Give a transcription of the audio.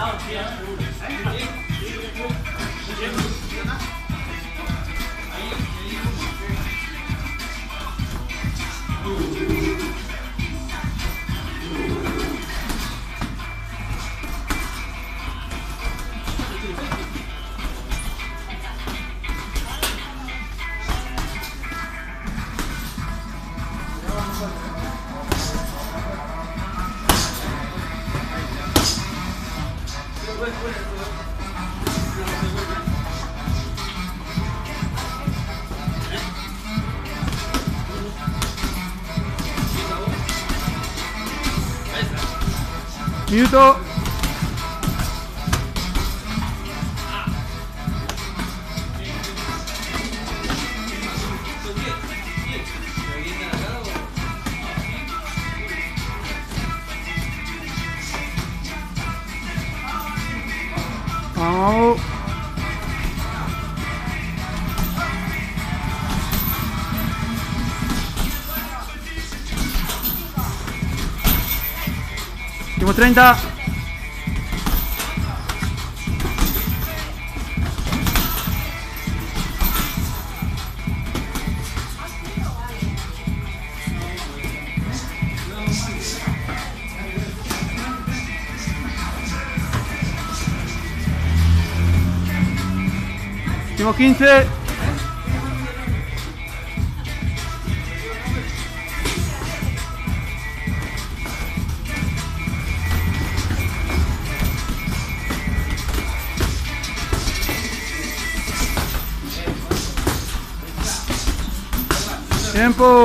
到天，哎，一，一，一，一。ミュート。Vamos. Últimos 30. Últimos 15. Tiempo.